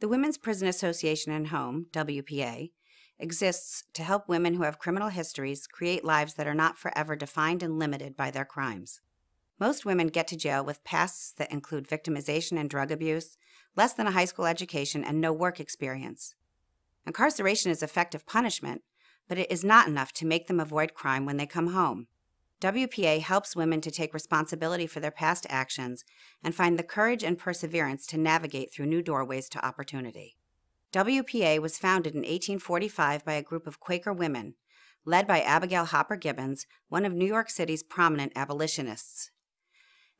The Women's Prison Association and Home, WPA, exists to help women who have criminal histories create lives that are not forever defined and limited by their crimes. Most women get to jail with pasts that include victimization and drug abuse, less than a high school education, and no work experience. Incarceration is effective punishment, but it is not enough to make them avoid crime when they come home. WPA helps women to take responsibility for their past actions and find the courage and perseverance to navigate through new doorways to opportunity. WPA was founded in 1845 by a group of Quaker women, led by Abigail Hopper Gibbons, one of New York City's prominent abolitionists.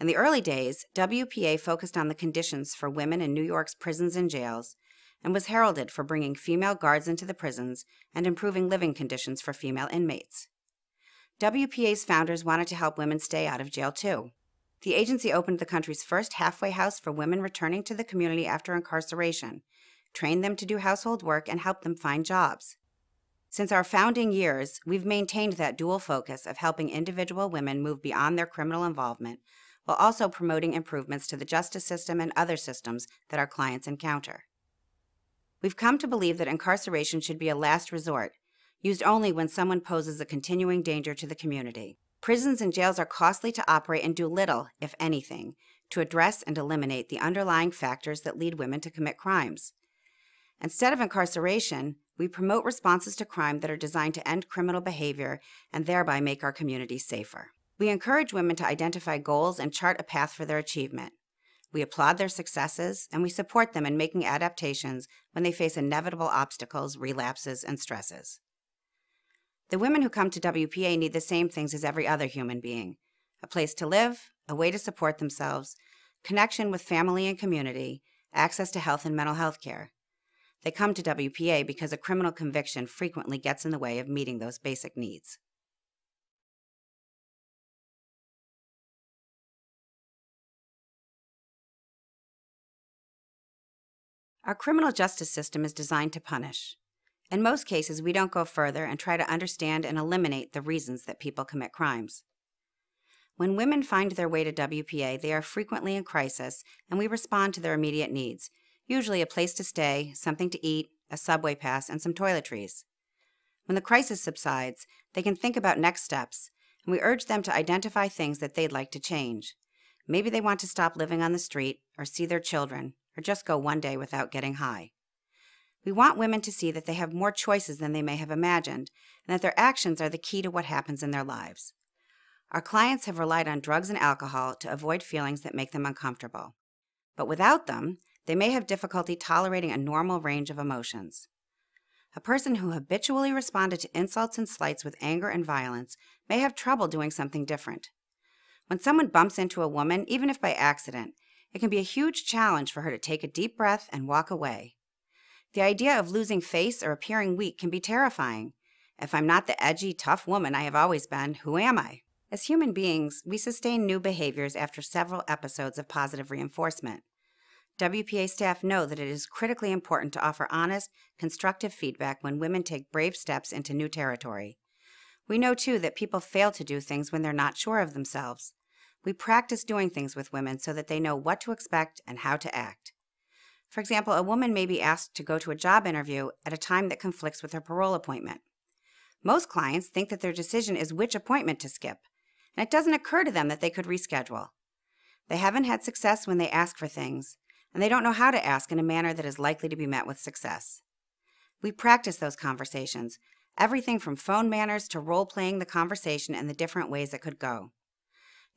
In the early days, WPA focused on the conditions for women in New York's prisons and jails and was heralded for bringing female guards into the prisons and improving living conditions for female inmates. WPA's founders wanted to help women stay out of jail too. The agency opened the country's first halfway house for women returning to the community after incarceration, trained them to do household work, and helped them find jobs. Since our founding years, we've maintained that dual focus of helping individual women move beyond their criminal involvement while also promoting improvements to the justice system and other systems that our clients encounter. We've come to believe that incarceration should be a last resort used only when someone poses a continuing danger to the community. Prisons and jails are costly to operate and do little, if anything, to address and eliminate the underlying factors that lead women to commit crimes. Instead of incarceration, we promote responses to crime that are designed to end criminal behavior and thereby make our communities safer. We encourage women to identify goals and chart a path for their achievement. We applaud their successes and we support them in making adaptations when they face inevitable obstacles, relapses, and stresses. The women who come to WPA need the same things as every other human being a place to live, a way to support themselves, connection with family and community, access to health and mental health care. They come to WPA because a criminal conviction frequently gets in the way of meeting those basic needs. Our criminal justice system is designed to punish. In most cases, we don't go further and try to understand and eliminate the reasons that people commit crimes. When women find their way to WPA, they are frequently in crisis, and we respond to their immediate needs, usually a place to stay, something to eat, a subway pass, and some toiletries. When the crisis subsides, they can think about next steps, and we urge them to identify things that they'd like to change. Maybe they want to stop living on the street, or see their children, or just go one day without getting high. We want women to see that they have more choices than they may have imagined, and that their actions are the key to what happens in their lives. Our clients have relied on drugs and alcohol to avoid feelings that make them uncomfortable. But without them, they may have difficulty tolerating a normal range of emotions. A person who habitually responded to insults and slights with anger and violence may have trouble doing something different. When someone bumps into a woman, even if by accident, it can be a huge challenge for her to take a deep breath and walk away. The idea of losing face or appearing weak can be terrifying. If I'm not the edgy, tough woman I have always been, who am I? As human beings, we sustain new behaviors after several episodes of positive reinforcement. WPA staff know that it is critically important to offer honest, constructive feedback when women take brave steps into new territory. We know too that people fail to do things when they're not sure of themselves. We practice doing things with women so that they know what to expect and how to act. For example, a woman may be asked to go to a job interview at a time that conflicts with her parole appointment. Most clients think that their decision is which appointment to skip, and it doesn't occur to them that they could reschedule. They haven't had success when they ask for things, and they don't know how to ask in a manner that is likely to be met with success. We practice those conversations, everything from phone manners to role playing the conversation and the different ways it could go.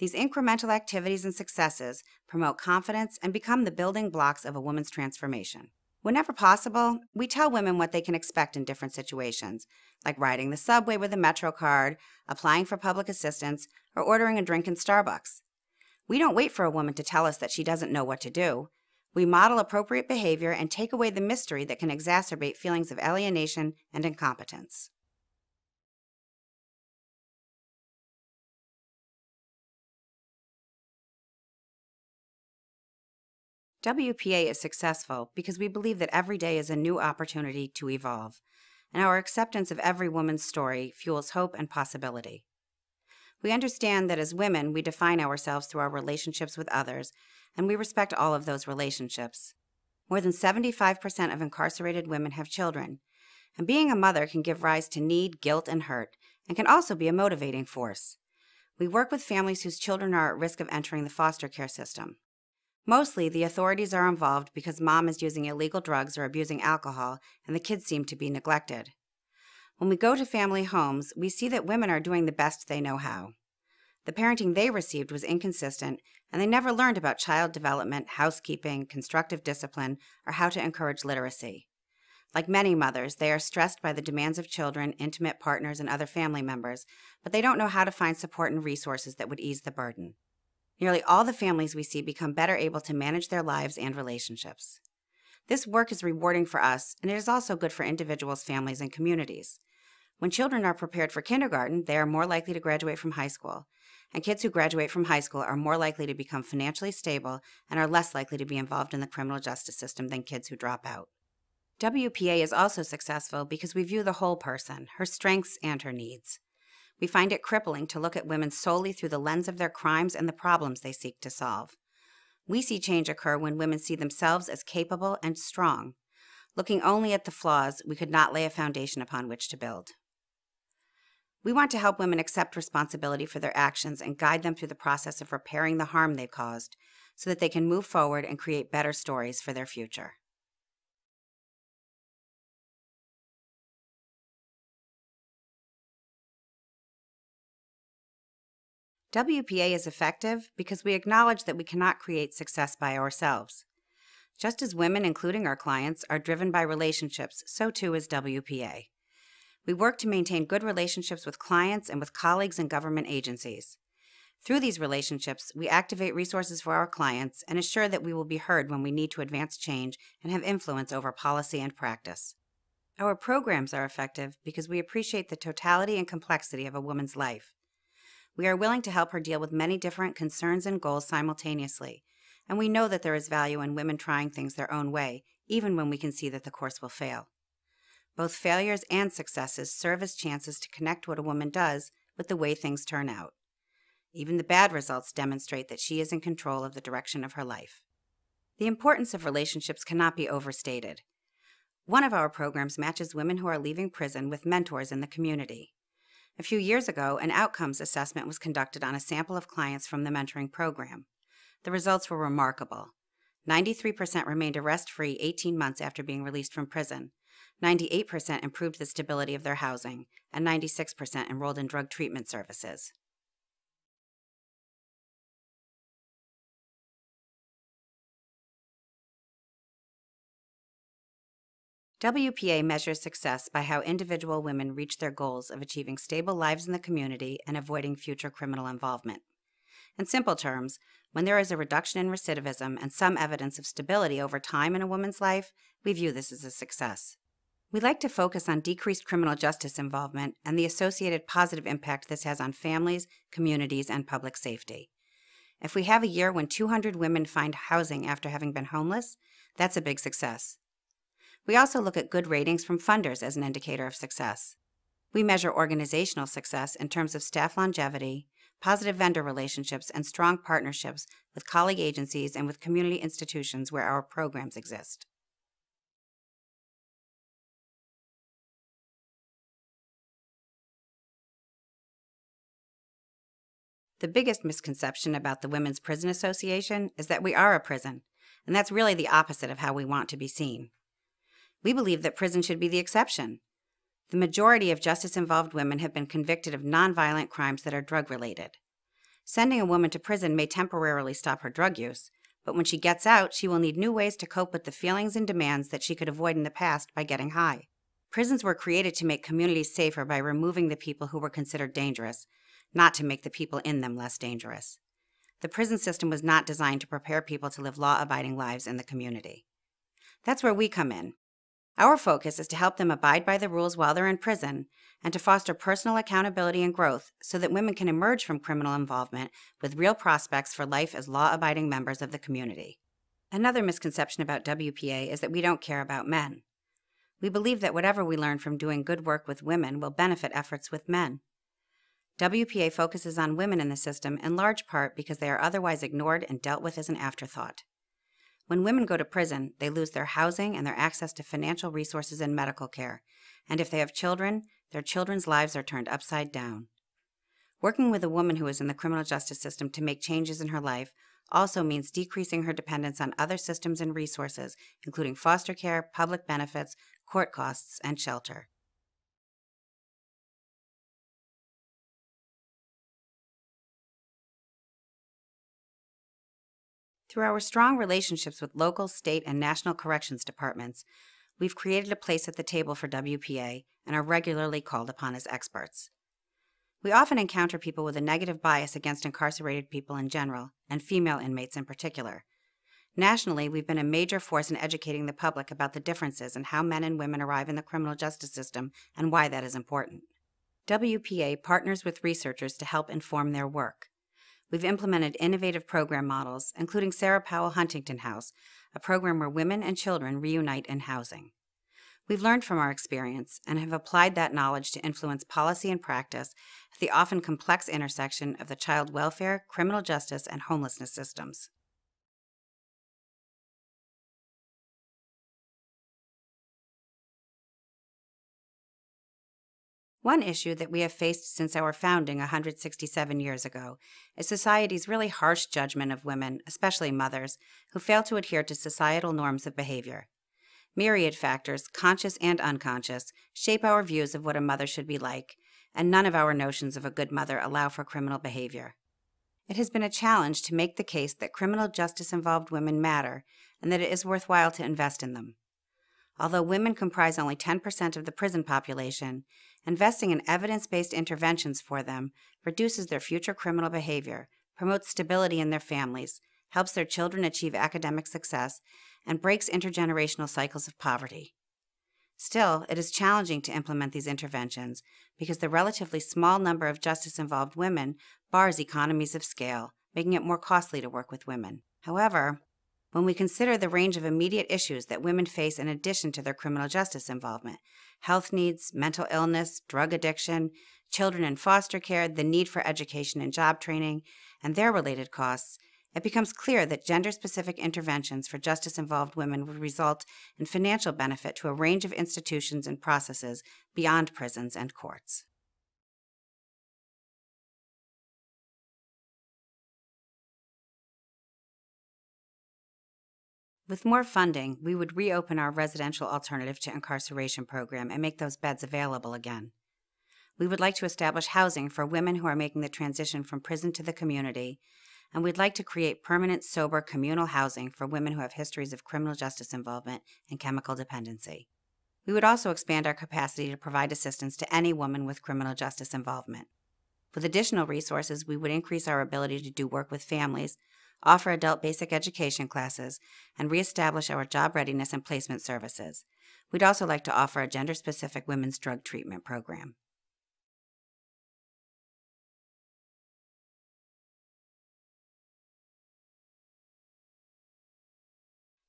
These incremental activities and successes promote confidence and become the building blocks of a woman's transformation. Whenever possible, we tell women what they can expect in different situations, like riding the subway with a Metro card, applying for public assistance, or ordering a drink in Starbucks. We don't wait for a woman to tell us that she doesn't know what to do. We model appropriate behavior and take away the mystery that can exacerbate feelings of alienation and incompetence. WPA is successful because we believe that every day is a new opportunity to evolve, and our acceptance of every woman's story fuels hope and possibility. We understand that as women, we define ourselves through our relationships with others, and we respect all of those relationships. More than 75% of incarcerated women have children, and being a mother can give rise to need, guilt, and hurt, and can also be a motivating force. We work with families whose children are at risk of entering the foster care system. Mostly, the authorities are involved because mom is using illegal drugs or abusing alcohol, and the kids seem to be neglected. When we go to family homes, we see that women are doing the best they know how. The parenting they received was inconsistent, and they never learned about child development, housekeeping, constructive discipline, or how to encourage literacy. Like many mothers, they are stressed by the demands of children, intimate partners, and other family members, but they don't know how to find support and resources that would ease the burden. Nearly all the families we see become better able to manage their lives and relationships. This work is rewarding for us, and it is also good for individuals, families, and communities. When children are prepared for kindergarten, they are more likely to graduate from high school, and kids who graduate from high school are more likely to become financially stable and are less likely to be involved in the criminal justice system than kids who drop out. WPA is also successful because we view the whole person, her strengths and her needs. We find it crippling to look at women solely through the lens of their crimes and the problems they seek to solve. We see change occur when women see themselves as capable and strong. Looking only at the flaws, we could not lay a foundation upon which to build. We want to help women accept responsibility for their actions and guide them through the process of repairing the harm they've caused so that they can move forward and create better stories for their future. WPA is effective because we acknowledge that we cannot create success by ourselves. Just as women, including our clients, are driven by relationships, so too is WPA. We work to maintain good relationships with clients and with colleagues and government agencies. Through these relationships, we activate resources for our clients and assure that we will be heard when we need to advance change and have influence over policy and practice. Our programs are effective because we appreciate the totality and complexity of a woman's life. We are willing to help her deal with many different concerns and goals simultaneously, and we know that there is value in women trying things their own way, even when we can see that the course will fail. Both failures and successes serve as chances to connect what a woman does with the way things turn out. Even the bad results demonstrate that she is in control of the direction of her life. The importance of relationships cannot be overstated. One of our programs matches women who are leaving prison with mentors in the community. A few years ago, an outcomes assessment was conducted on a sample of clients from the mentoring program. The results were remarkable. 93% remained arrest free 18 months after being released from prison. 98% improved the stability of their housing, and 96% enrolled in drug treatment services. WPA measures success by how individual women reach their goals of achieving stable lives in the community and avoiding future criminal involvement. In simple terms, when there is a reduction in recidivism and some evidence of stability over time in a woman's life, we view this as a success. We like to focus on decreased criminal justice involvement and the associated positive impact this has on families, communities, and public safety. If we have a year when 200 women find housing after having been homeless, that's a big success. We also look at good ratings from funders as an indicator of success. We measure organizational success in terms of staff longevity, positive vendor relationships, and strong partnerships with colleague agencies and with community institutions where our programs exist. The biggest misconception about the Women's Prison Association is that we are a prison, and that's really the opposite of how we want to be seen. We believe that prison should be the exception. The majority of justice involved women have been convicted of nonviolent crimes that are drug related. Sending a woman to prison may temporarily stop her drug use, but when she gets out, she will need new ways to cope with the feelings and demands that she could avoid in the past by getting high. Prisons were created to make communities safer by removing the people who were considered dangerous, not to make the people in them less dangerous. The prison system was not designed to prepare people to live law abiding lives in the community. That's where we come in. Our focus is to help them abide by the rules while they're in prison and to foster personal accountability and growth so that women can emerge from criminal involvement with real prospects for life as law abiding members of the community. Another misconception about WPA is that we don't care about men. We believe that whatever we learn from doing good work with women will benefit efforts with men. WPA focuses on women in the system in large part because they are otherwise ignored and dealt with as an afterthought. When women go to prison, they lose their housing and their access to financial resources and medical care. And if they have children, their children's lives are turned upside down. Working with a woman who is in the criminal justice system to make changes in her life also means decreasing her dependence on other systems and resources, including foster care, public benefits, court costs, and shelter. Through our strong relationships with local, state, and national corrections departments, we've created a place at the table for WPA and are regularly called upon as experts. We often encounter people with a negative bias against incarcerated people in general, and female inmates in particular. Nationally, we've been a major force in educating the public about the differences in how men and women arrive in the criminal justice system and why that is important. WPA partners with researchers to help inform their work. We've implemented innovative program models, including Sarah Powers Huntington House, a program where women and children reunite in housing. We've learned from our experience and have applied that knowledge to influence policy and practice at the often complex intersection of the child welfare, criminal justice, and homelessness systems. One issue that we have faced since our founding 167 years ago is society's really harsh judgment of women, especially mothers, who fail to adhere to societal norms of behavior. Myriad factors, conscious and unconscious, shape our views of what a mother should be like, and none of our notions of a good mother allow for criminal behavior. It has been a challenge to make the case that criminal justice involved women matter and that it is worthwhile to invest in them. Although women comprise only 10% of the prison population, investing in evidence based interventions for them reduces their future criminal behavior, promotes stability in their families, helps their children achieve academic success, and breaks intergenerational cycles of poverty. Still, it is challenging to implement these interventions because the relatively small number of justice involved women bars economies of scale, making it more costly to work with women. However, when we consider the range of immediate issues that women face in addition to their criminal justice involvement health needs, mental illness, drug addiction, children in foster care, the need for education and job training, and their related costs it becomes clear that gender specific interventions for justice involved women would result in financial benefit to a range of institutions and processes beyond prisons and courts. With more funding, we would reopen our residential alternative to incarceration program and make those beds available again. We would like to establish housing for women who are making the transition from prison to the community, and we'd like to create permanent, sober communal housing for women who have histories of criminal justice involvement and chemical dependency. We would also expand our capacity to provide assistance to any woman with criminal justice involvement. With additional resources, we would increase our ability to do work with families offer adult basic education classes, and reestablish our job readiness and placement services. We'd also like to offer a gender specific women's drug treatment program.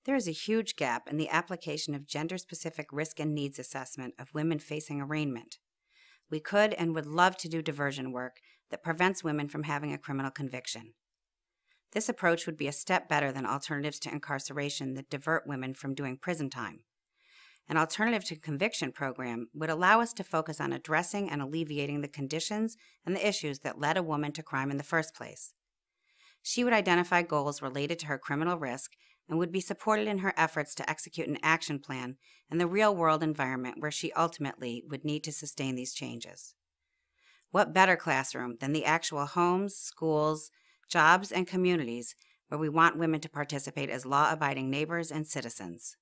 There is a huge gap in the application of gender specific risk and needs assessment of women facing arraignment. We could and would love to do diversion work that prevents women from having a criminal conviction. This approach would be a step better than alternatives to incarceration that divert women from doing prison time. An alternative to conviction program would allow us to focus on addressing and alleviating the conditions and the issues that led a woman to crime in the first place. She would identify goals related to her criminal risk and would be supported in her efforts to execute an action plan in the real world environment where she ultimately would need to sustain these changes. What better classroom than the actual homes, schools, jobs, and communities where we want women to participate as law abiding neighbors and citizens.